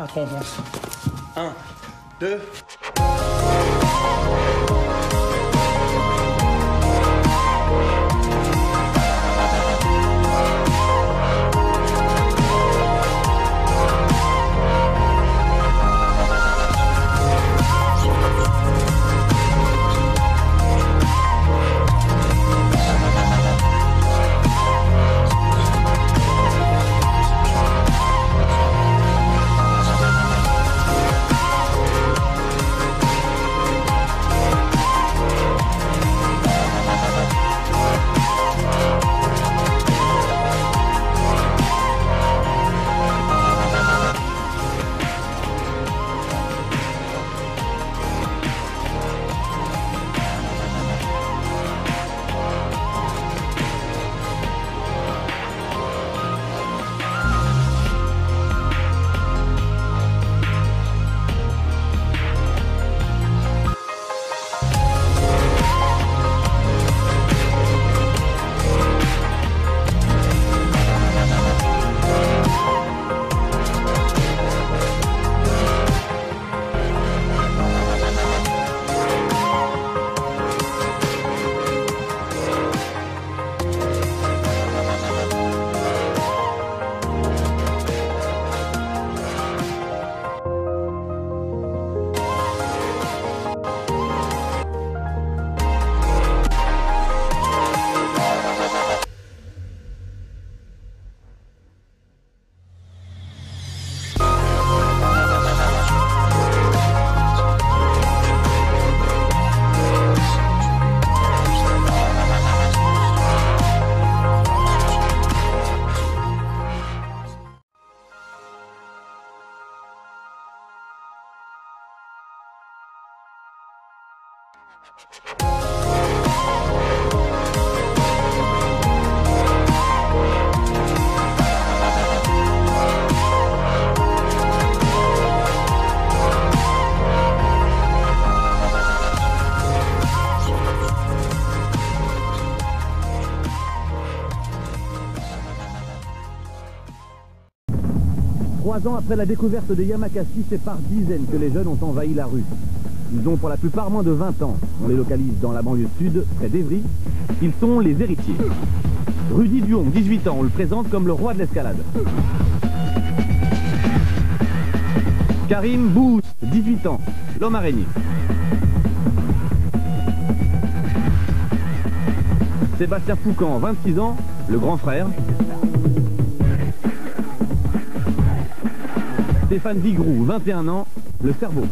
À on pense. Un, deux... Après la découverte de Yamakasi, c'est par dizaines que les jeunes ont envahi la rue. Ils ont pour la plupart moins de 20 ans. On les localise dans la banlieue sud, près d'Evry. Ils sont les héritiers. Rudy Duong, 18 ans, on le présente comme le roi de l'escalade. Karim Bous, 18 ans, l'homme araignée. Sébastien Foucan, 26 ans, le grand frère. Stéphane Vigroux, 21 ans, le cerveau.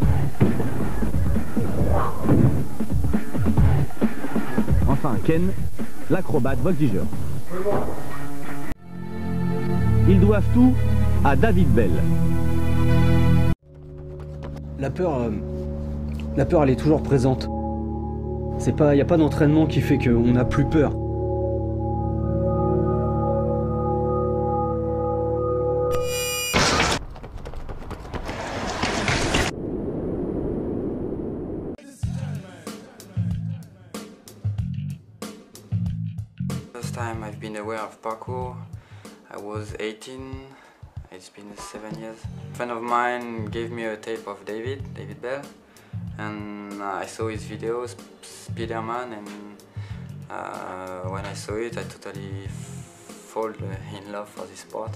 Enfin, Ken, l'acrobate voltigeur. Ils doivent tout à David Bell. La peur, euh, la peur, elle est toujours présente. C'est pas, y a pas d'entraînement qui fait qu'on n'a plus peur. Been aware of parkour, I was 18, it's been seven years. A friend of mine gave me a tape of David, David Bell, and I saw his videos, Spiderman, and uh, when I saw it I totally fall in love for this sport.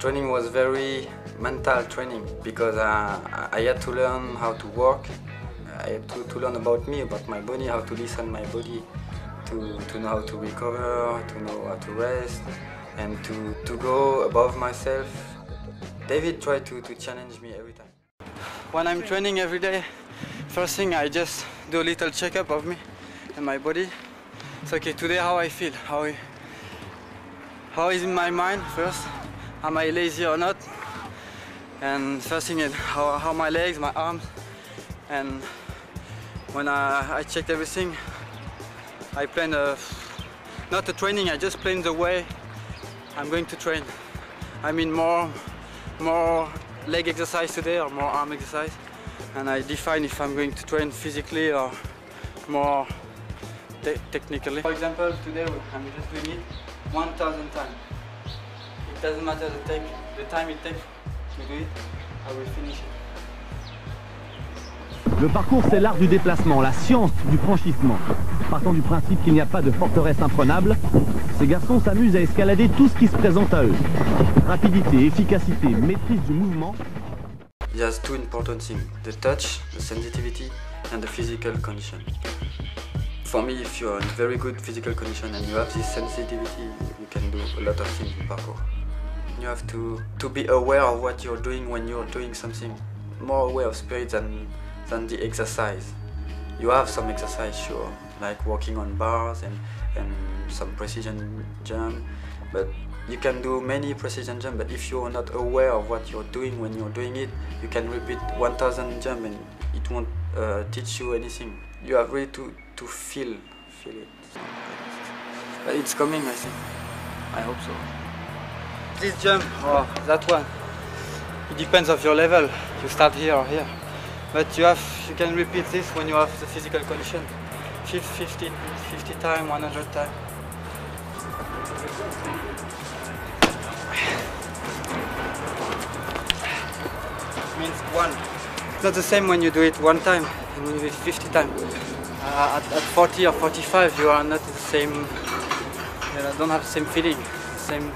Training was very mental training because uh, I had to learn how to walk. I had to, to learn about me, about my body, how to listen my body, to, to know how to recover, to know how to rest, and to, to go above myself. David tried to, to challenge me every time. When I'm training every day, first thing I just do a little checkup of me and my body. It's okay, today how I feel, how, how is in my mind first, am I lazy or not, and first thing is how, how my legs, my arms, and when I, I checked everything, I plan a, not a training, I just plan the way I'm going to train. I mean more, more leg exercise today or more arm exercise, and I define if I'm going to train physically or more te technically. For example, today I'm just doing it 1,000 times. It doesn't matter the, take, the time it takes to do it, I will finish it. Le parcours, c'est l'art du déplacement, la science du franchissement. Partant du principe qu'il n'y a pas de forteresse imprenable, ces garçons s'amusent à escalader tout ce qui se présente à eux. Rapidité, efficacité, maîtrise du mouvement. There's two important things, the touch, the sensitivity and the physical condition. For me, if you're in very good physical condition and you have this sensitivity, you can do a lot of things in parkour. You have to, to be aware of what you're doing when you're doing something. More aware of spirit than, than the exercise. You have some exercise, sure, like walking on bars and, and some precision jump, but you can do many precision jump, but if you're not aware of what you're doing when you're doing it, you can repeat 1000 jump and it won't uh, teach you anything. You have really to, to feel, feel it. But it's coming, I think. I hope so. This jump or that one, it depends of your level. You start here or here. But you have, you can repeat this when you have the physical condition. 50, 50 times, 100 times. means one. It's not the same when you do it one time and when you do it 50 times. Uh, at, at 40 or 45 you are not the same, you know, don't have the same feeling, same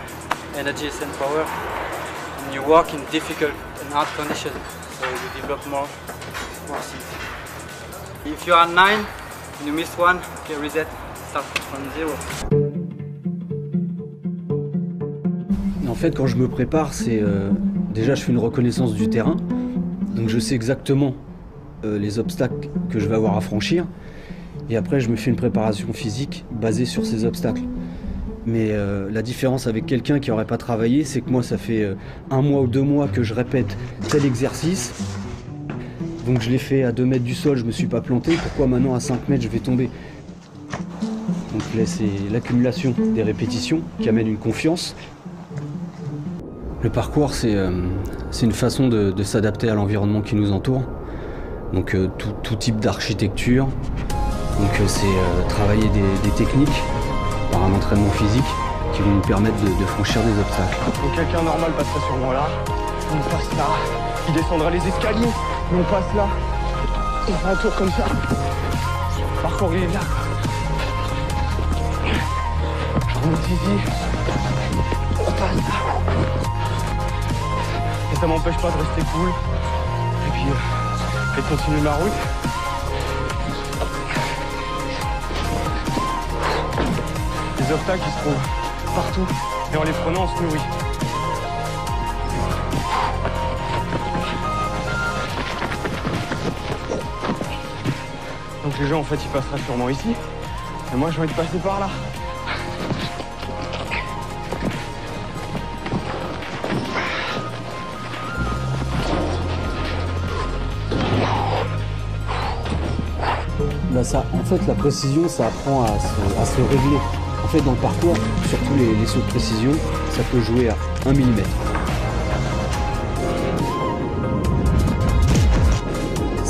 energy, same power. And you work in difficult and hard conditions, so you develop more, If you are 9 and you one, reset, start. En fait, quand je me prépare, c'est euh, déjà je fais une reconnaissance du terrain, donc je sais exactement euh, les obstacles que je vais avoir à franchir, et après je me fais une préparation physique basée sur ces obstacles. Mais euh, la différence avec quelqu'un qui n'aurait pas travaillé, c'est que moi ça fait un mois ou deux mois que je répète tel exercice, donc je l'ai fait à 2 mètres du sol, je me suis pas planté, pourquoi maintenant à 5 mètres je vais tomber? Donc là c'est l'accumulation des répétitions qui amène une confiance, le parcours, c'est euh, une façon de, s'adapter à l'environnement qui nous entoure. Donc euh, tout, tout type d'architecture. Donc euh, c'est travailler des, techniques par un entraînement physique qui vont nous permettre de, franchir des obstacles. Quelqu'un normal passerait sur moi là. On passe là. Il descendra les escaliers. On passe là. On fait un tour comme ça. Parcours il est là. Je remonte ici. On passe là. Et ça m'empêche pas de rester cool. Et puis, euh, et de continuer ma route. Les obstacles ils se trouvent partout. Et en les prenant, on se nourrit. Les gens en fait ils passeraient sûrement ici. Et moi je vais être passé par là. Bah ça, en fait, la précision, ça apprend à se, à se régler. En fait, dans le parcours, surtout les, les sauts de précision, ça peut jouer à 1 mm.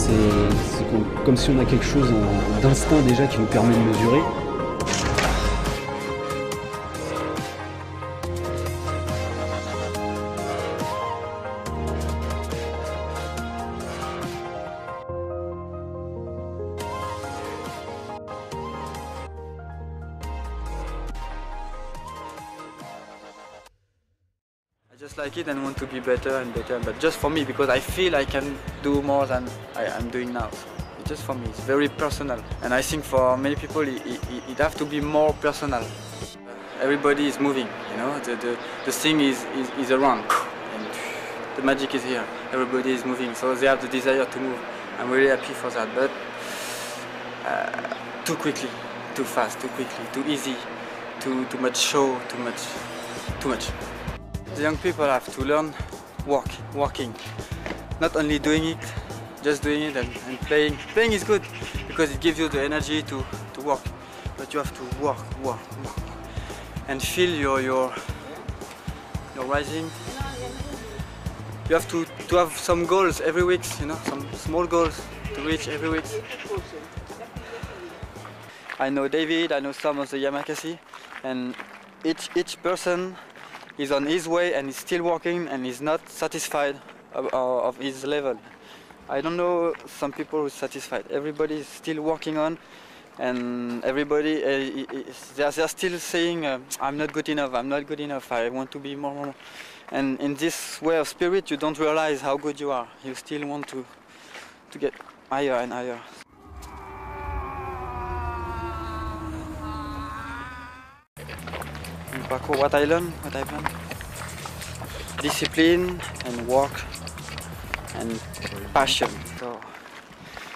C'est comme, si on a quelque chose d'instinct déjà qui nous permet de mesurer. It and want to be better and better, but just for me because I feel I can do more than I am doing now. So just for me, it's very personal. And I think for many people it, it, it have to be more personal. Everybody is moving, you know, the, the, the thing is, is, is around and the magic is here. Everybody is moving, so they have the desire to move. I'm really happy for that, but uh, too quickly, too fast, too quickly, too easy, too, too much show, too much, too much. The young people have to learn work, working. Not only doing it, just doing it and, and playing. Playing is good because it gives you the energy to, to work. But you have to work, work, work. And feel your your your rising. You have to, to have some goals every week, you know, some small goals to reach every week. I know David, I know some of the Yamakasi, and each each person is on his way and is still working and is not satisfied of, of his level. I don't know some people who are satisfied. Everybody is still working on, and everybody uh, they're, they're still saying, uh, "I'm not good enough. I'm not good enough. I want to be more." more. And in this way of spirit, you don't realize how good you are. You still want to to get higher and higher. What I learned, what I've learned, discipline and work and passion. So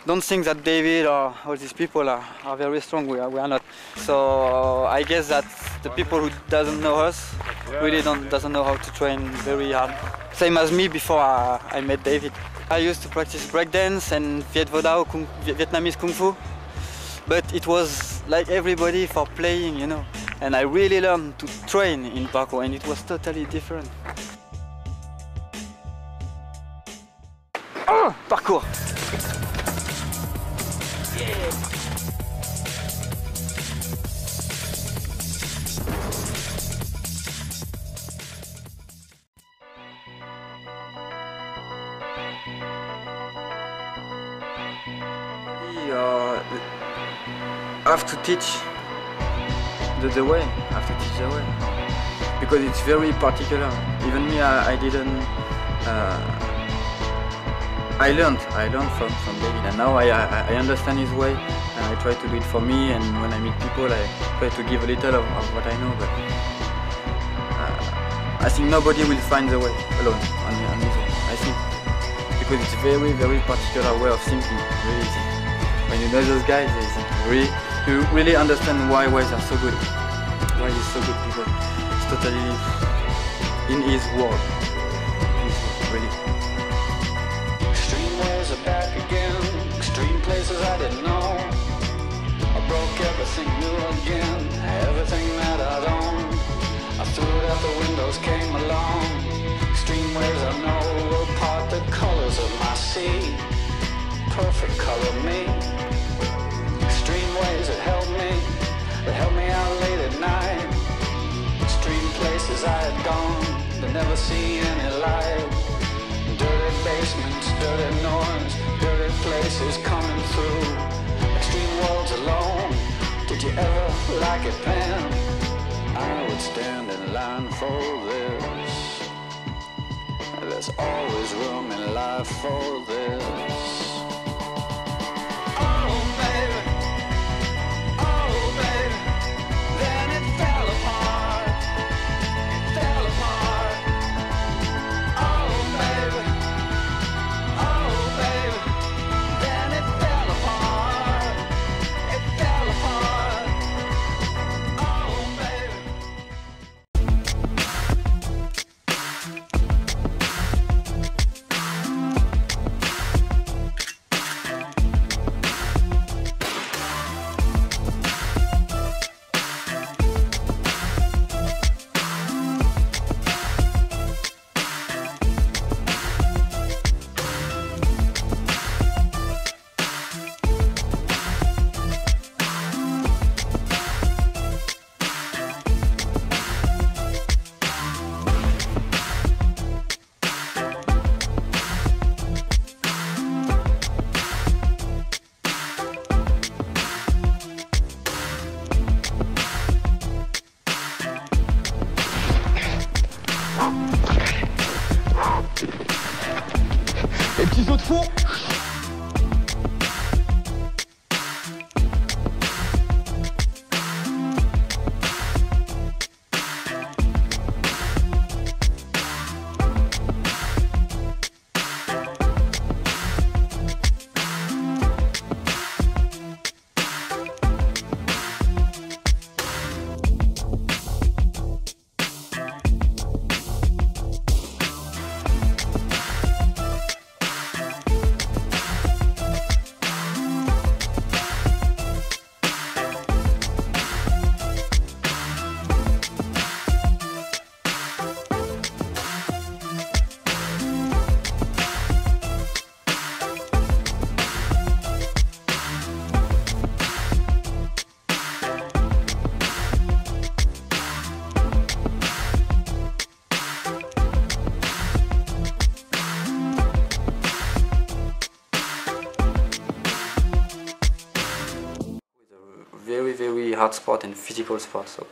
don't think that David or all these people are, are very strong. We are, we are not. So I guess that the people who doesn't know us really don't doesn't know how to train very hard. Same as me before I, I met David. I used to practice breakdance and Viet Vietnamese Kung Fu. But it was like everybody for playing, you know. And I really learned to train in parkour and it was totally different. Oh, parkour! You uh, have to teach the, the way, have to teach the way. Because it's very particular. Even me, I, I didn't... Uh, I learned, I learned from, from David and now I, I, I understand his way and I try to do it for me and when I meet people I try to give a little of, of what I know but uh, I think nobody will find the way alone on, on his own. I think because it's very very particular way of thinking really. When you know those guys they think really you really understand why why they're so good. Why he's so good because it's totally in his world. World, really. Extreme ways are back again. Extreme places I didn't know. I broke everything new again. Everything that I'd owned. I threw it out the windows, came along. Extreme ways I know will part the colors of my sea. Perfect color me. Ways that helped me. That helped me out late at night. Extreme places I had gone. That never see any light. Dirty basements, dirty noise, dirty places coming through. Extreme worlds alone. Did you ever like it, Pam? I would stand in line for this. There's always room in life for this. Hard sport and physical sport. So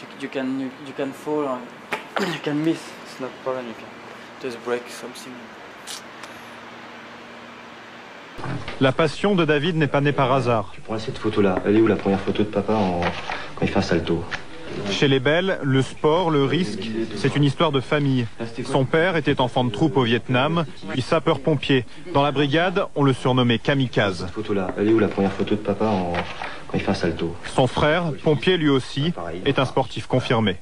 you, you can you, you can fall, you can miss. It's not problem. You can just break something. La passion de David n'est pas née par hasard. Tu prends cette photo-là. Elle est où la première photo de papa en- quand il fait un salto? Chez les Belles, le sport, le risque, c'est une histoire de famille. Son père était enfant de troupe au Vietnam, puis sapeur-pompier. Dans la brigade, on le surnommait kamikaze. Cette photo-là. Elle est où la première photo de papa en- quand il fait un salto Son frère, pompier lui aussi, est un sportif confirmé.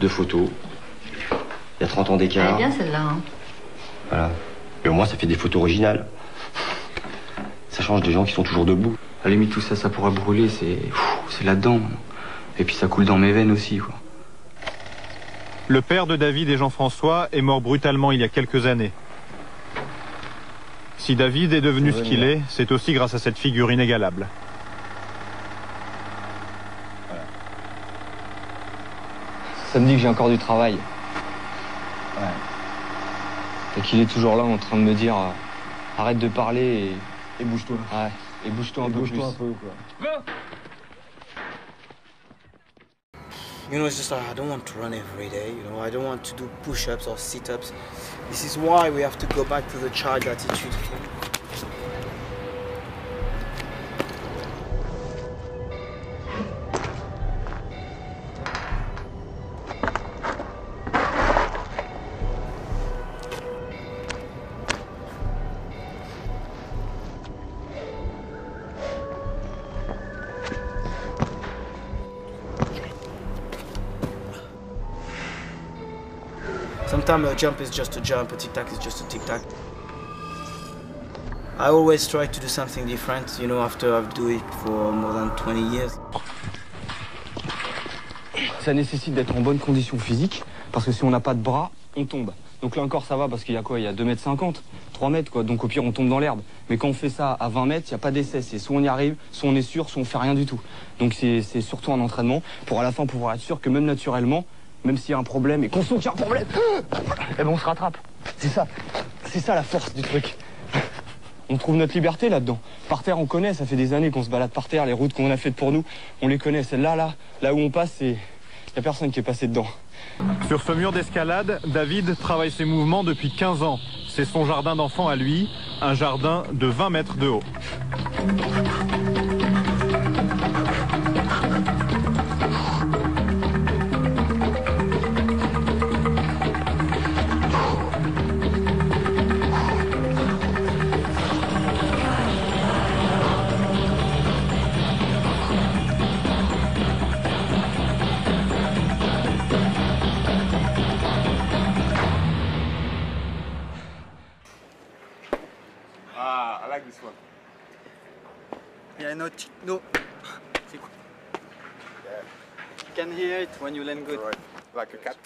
Deux photos. Il y a 30 ans Elle est d'écart. bien celle-là. hein. Voilà. Et au moins, ça fait des photos originales. Ça change des gens qui sont toujours debout. À la limite tout ça, ça pourra brûler. C'est c'est là-dedans. Et puis ça coule dans mes veines aussi. Quoi. Le père de David et Jean-François est mort brutalement il y a quelques années. Si David est devenu ce qu'il est, c'est aussi grâce à cette figure inégalable. Ça me dit que j'ai encore du travail. Et qu'il est toujours là en train de me dire euh, arrête de parler et, bouge-toi. Ouais, et bouge-toi un peu plus. You know, it's just like I don't want to run every day. You know, I don't want to do push-ups or sit-ups. This is why we have to go back to the child attitude. Sometimes a jump is just a jump, a tic-tac is just a tic-tac. I always try to do something different, you know, after I've done it for more than 20 years. Ça nécessite d'être en bonne condition physique parce que si on n'a pas de bras, on tombe. Donc là encore ça va parce qu'il y a quoi? Il y a 2 mètres 50, 3 mètres quoi. Donc au pire on tombe dans l'herbe. Mais quand on fait ça à 20 mètres, il n'y a pas d'essai. C'est soit on y arrive, soit on est sûr, soit on fait rien du tout. Donc c'est surtout un entraînement pour à la fin pouvoir être sûr que même naturellement, même s'il y a un problème et qu'on sent qu'il y a un problème, eh ben on se rattrape. C'est ça. C'est ça la force du truc. On trouve notre liberté là-dedans. Par terre, on connaît, ça fait des années qu'on se balade par terre, les routes qu'on a faites pour nous, on les connaît. Celle-là, là, là où on passe, c'est. Il a personne qui est passé dedans. Sur ce mur d'escalade, David travaille ses mouvements depuis 15 ans. C'est son jardin d'enfant à lui, un jardin de 20 mètres de haut. Yeah, no, ch- no. You can hear it when you land good. Right. Like a cat.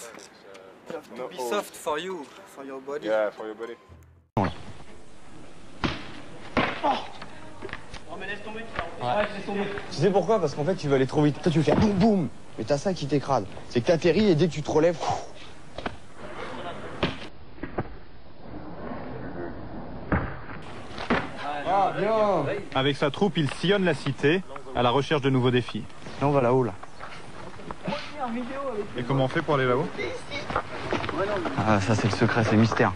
You have to No, be oh. soft for you, for your body. Yeah, for your body. Tu sais pourquoi? Parce qu'en fait, tu veux aller trop vite. Toi, tu veux faire boum boum. Mais t'as ça qui t'écrase. C'est que t'atterris et dès que tu te relèves. Avec sa troupe, il sillonne la cité à la recherche de nouveaux défis. Là, on va là-haut, là. Et comment on fait pour aller là-haut Ah, ça, c'est le secret, c'est le mystère.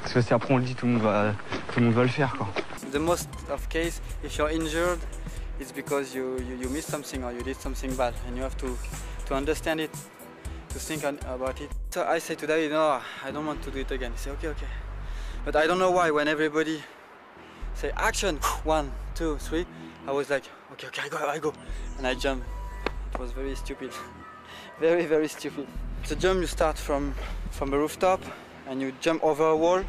Parce que si après on le dit, tout le monde va, tout le, monde va le faire, quoi. The most of case, if you're injured, it's because you, you, you missed something or you did something bad, and you have to to understand it, to think on, about it. So I say to David, no, I don't want to do it again. He say, okay, okay. But I don't know why when everybody say action, one, two, three, I was like, okay, okay, I go, I go, and I jump. It was very stupid, very, very stupid. The jump you start from from a rooftop, and you jump over a wall,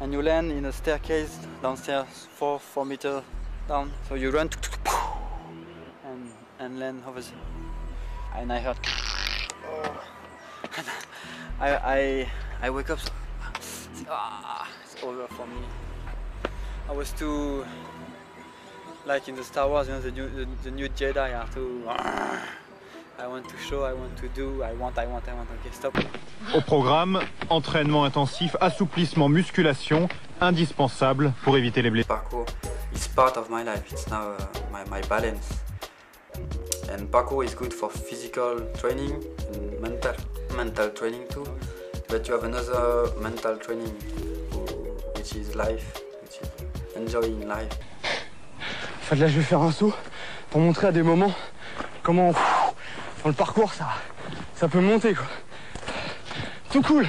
and you land in a staircase downstairs, four four meter down. So you run and and land over there. And I heard. Oh. I I I wake up. So, ah, it's over for me. I was too like in the Star Wars, you know, the new the, the new Jedi are too. I want to show, I want to do, I want, I want, I want. Okay, stop. Au programme, entraînement intensif, assouplissement, musculation, indispensable pour éviter les blessures. Parkour is part of my life. It's now uh, my, my balance. And parkour is good for physical training and mental mental training too. But you have another mental training, which is life, which is enjoying life. En fait, là, je vais faire un saut pour montrer à des moments comment, dans le parcours, ça, ça peut monter, quoi. Tout cool.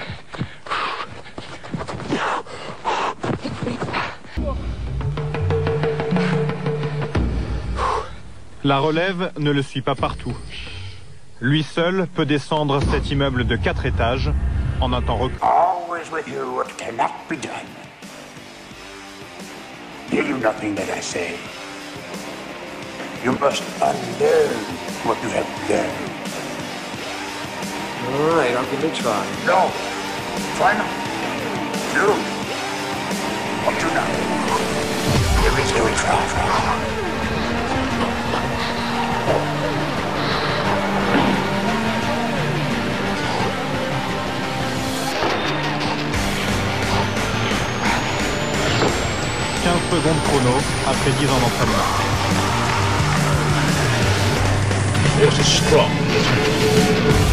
La relève ne le suit pas partout. Lui seul peut descendre cet immeuble de 4 étages en un temps record. Hear you nothing that I say. You must unlearn what you have learned. Alright, I'll give it a try. No. Try not. Do. What you know. Here is your try. « secondes chrono après 10 ans d'entraînement. Force is strong.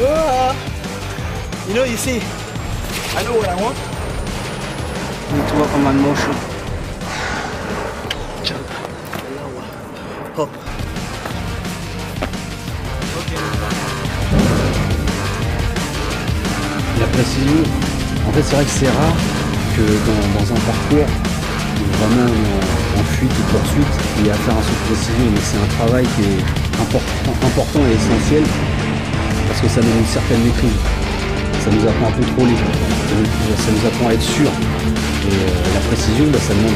Ah. you know, you see, I know what I want. need to work on my motion. Jump. Hop. La précision, en fait c'est vrai que c'est rare que dans, dans un parcours, vraiment on est en, en fuite ou poursuite, il y a à faire un saut de précision, mais c'est un travail qui est important, important et essentiel que ça donne une certaine maîtrise. Ça nous apprend à contrôler, ça nous, apprend à être sûr. Euh, la précision, bah, ça demande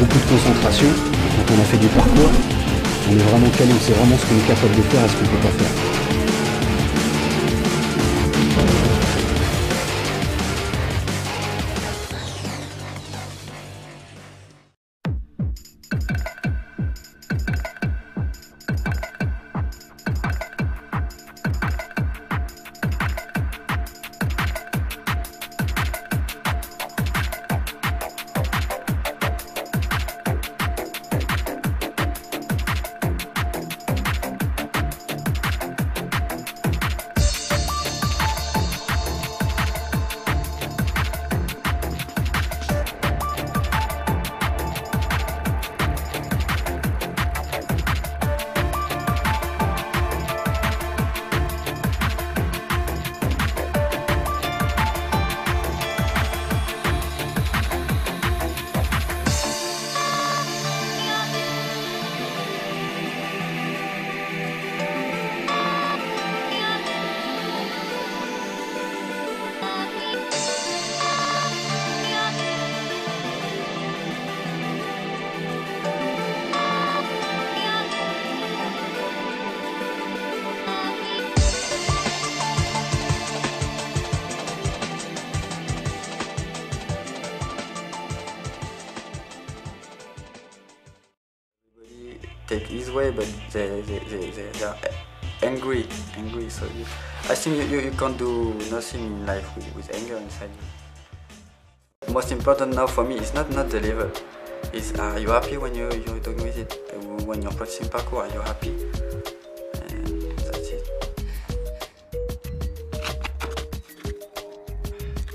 beaucoup de concentration. Quand on a fait du parcours, on est vraiment calé, on sait vraiment ce qu'on est capable de faire et ce qu'on ne peut pas faire. Way, but they they, they, they, they are angry, angry. So you, I think you, you, you can't do nothing in life with, with anger inside you. Most important now for me is not not the level. Is are you happy when you you're doing with it? When you're practicing parkour, are you happy? And that's it.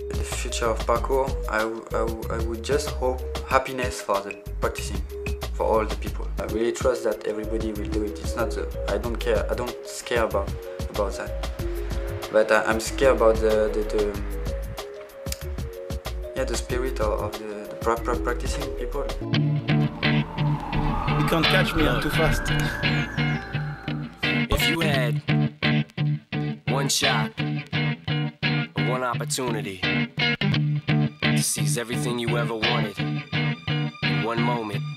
The future of parkour, I, I, I would just hope happiness for the practicing, for all the people. I really trust that everybody will do it. It's not the, I don't care, I don't scare about about that. But I, I'm scared about the, the, the yeah the spirit of, of the, the pra- pra- practicing people. You can't catch me, I'm too fast. If you had one shot, one opportunity to seize everything you ever wanted in one moment, would you